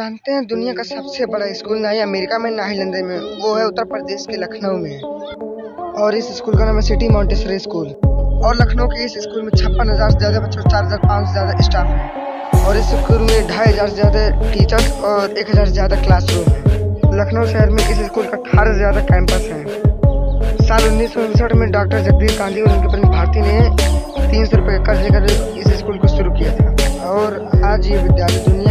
जानते हैं दुनिया का सबसे बड़ा स्कूल ना ही अमेरिका में, ना ही लंदन में, वो है उत्तर प्रदेश के लखनऊ में। और इस स्कूल का नाम है सिटी माउंटेसरी स्कूल। और लखनऊ के इस स्कूल में छप्पन हज़ार से ज़्यादा बच्चों, चार हज़ार पाँच से ज़्यादा स्टाफ है। और इस स्कूल में ढाई हज़ार से ज़्यादा टीचर्स और एक हज़ार से ज़्यादा क्लासरूम है। लखनऊ शहर में इस स्कूल का अठारह से ज़्यादा कैंपस है। साल उन्नीस सौ उनसठ में डॉक्टर जगदीप गांधी और उनके पत्नी भारती ने तीन सौ रुपये कर्ज लेकर इस स्कूल को शुरू किया था। और आज ये विद्यालय दुनिया